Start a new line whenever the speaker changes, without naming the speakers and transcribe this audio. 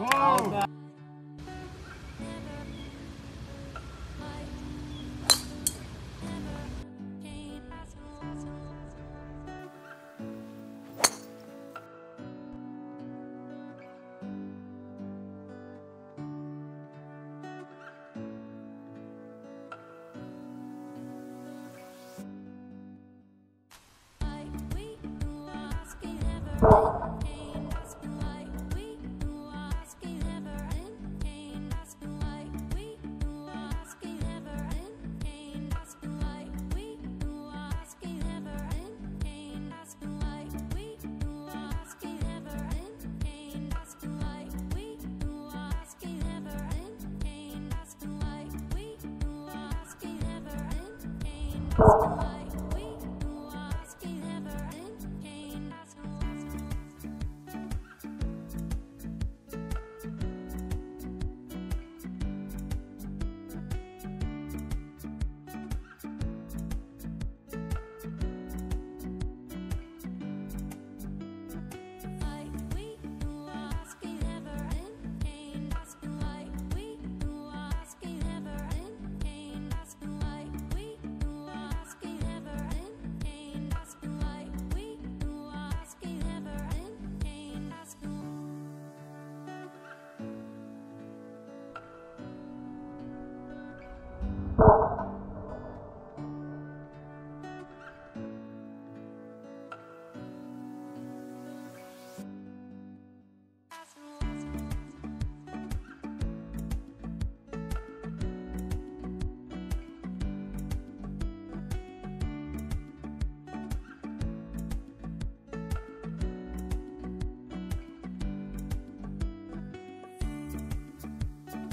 Gol!